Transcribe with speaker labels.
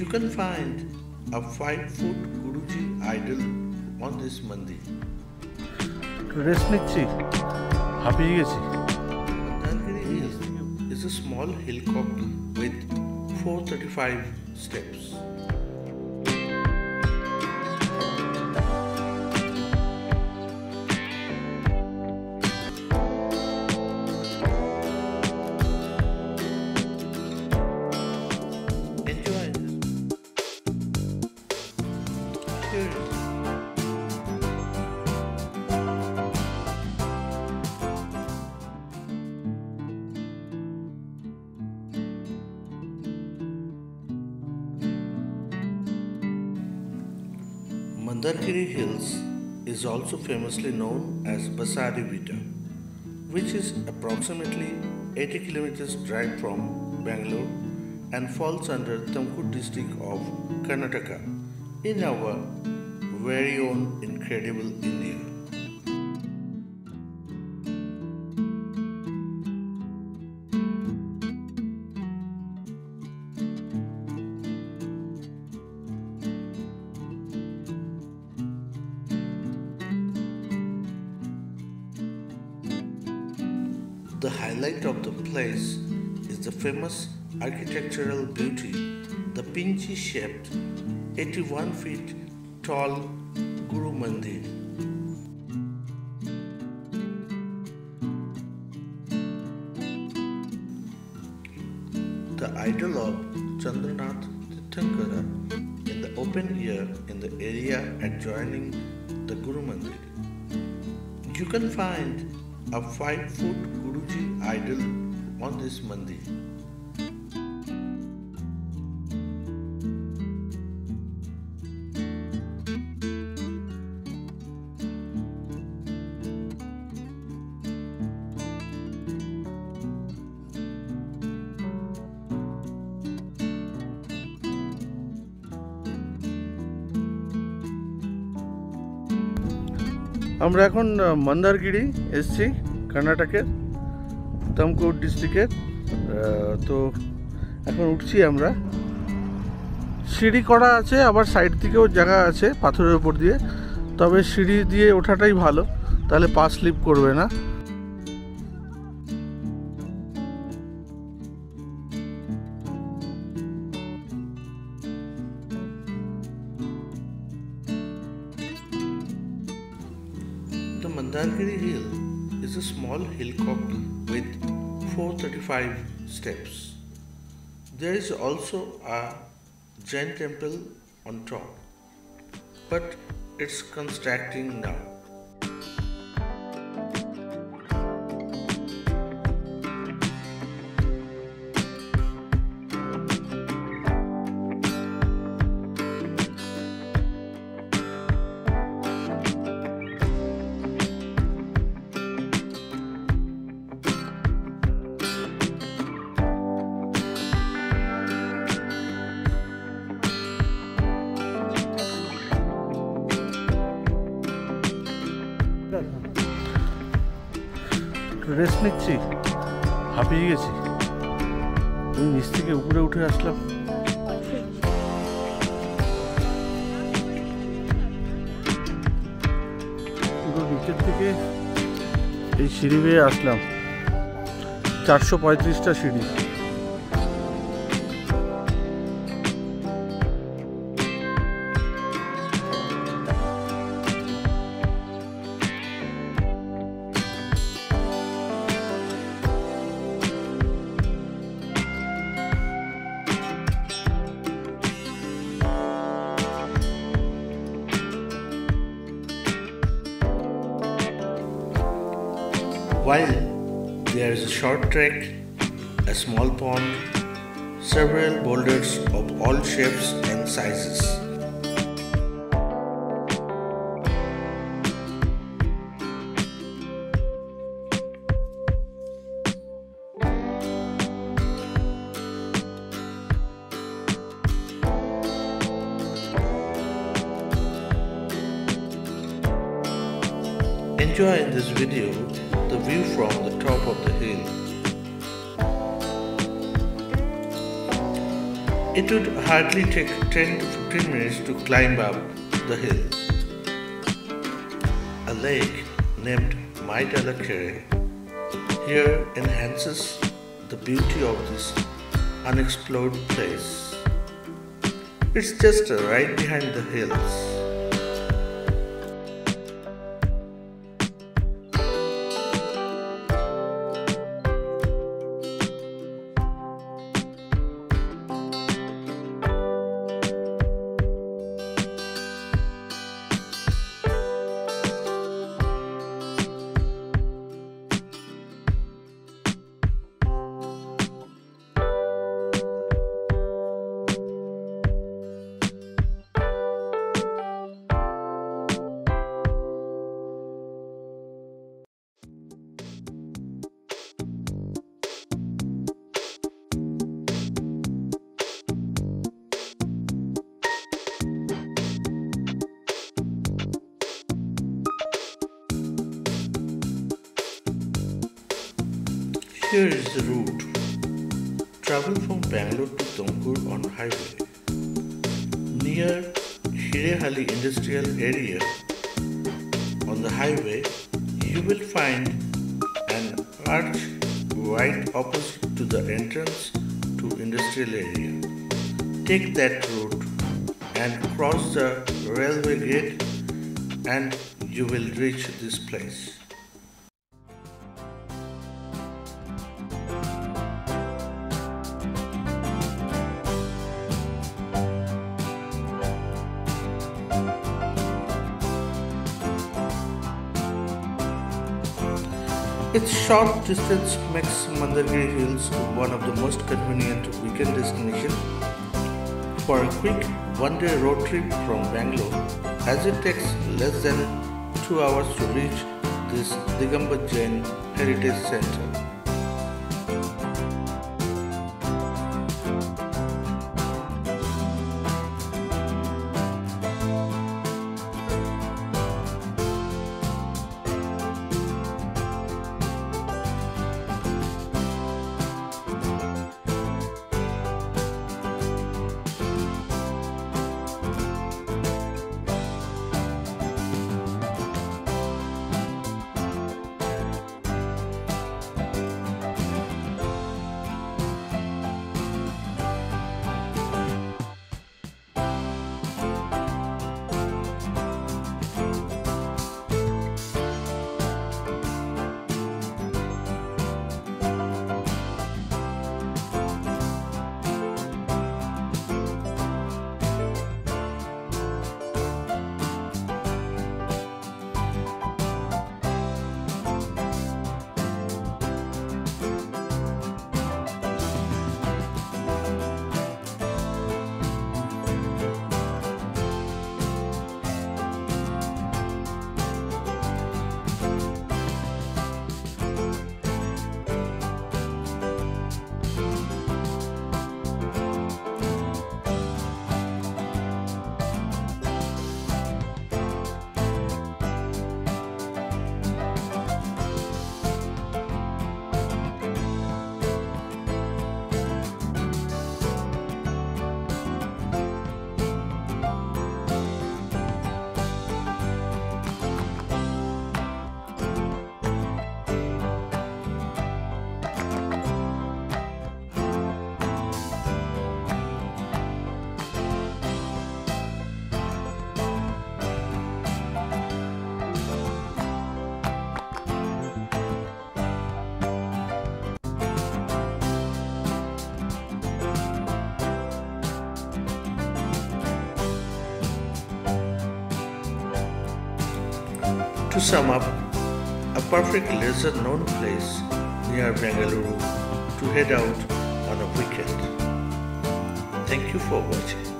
Speaker 1: You can find a 5 foot Guruji idol on this mandir.
Speaker 2: Rest নিচ্ছি হাঁপিয়ে গেছি
Speaker 1: Mandalgiri Hill is a small hilltop with 435 steps. Mandargiri Hills is also famously known as Basadi Betta, which is approximately 80 kilometers drive from Bangalore and falls under Tumkur district of Karnataka in our very own incredible India. The highlight of the place is the famous architectural beauty, the pinchi shaped 81 feet tall Guru Mandir. The idol of Chandranath Tirthankara in the open air in the area adjoining the Guru Mandir. You can find a 5 foot Guruji idol on this mandir.
Speaker 2: আমরা এখন আহ, মন্দারগিরি এসছি কর্ণাটকের তমকুর ডিস্ট্রিক্টের তো এখন উঠছি আমরা। সিঁড়ি করা আছে, আবার সাইড থেকেও জায়গা আছে পাথরের উপর দিয়ে। তবে সিঁড়ি দিয়ে ওঠাটাই ভালো, তাহলে পা স্লিপ করবে না।
Speaker 1: The Mandargiri Hill is a small hilltop with 435 steps. There is also a Jain temple on top, but it's constructing now.
Speaker 2: Rest নিচ্ছি। হাঁপিয়ে গেছি। ওই নিচ থেকে উপরে উঠে আসলাম। পুরো নিচের থেকে এই সিঁড়ি বেয়ে আসলাম। চারশো পঁয়ত্রিশটা সিঁড়ি।
Speaker 1: There is a short trek, a small pond, several boulders of all shapes and sizes. Enjoy this video the view from the top of the hill. It would hardly take 10 to 15 minutes to climb up the hill. A lake named Maidalakere here enhances the beauty of this unexplored place. It's just right behind the hills. Here is the route. Travel from Bangalore to Tumkur on highway. Near Hirehalli industrial area on the highway, you will find an arch right opposite to the entrance to industrial area. Take that route and cross the railway gate and you will reach this place. Short distance makes Mandargiri Hills one of the most convenient weekend destinations for a quick one-day road trip from Bangalore as it takes less than two hours to reach this Digambar Jain Heritage Center. To sum up, a perfect lesser known place near Bengaluru to head out on a weekend. Thank you for watching.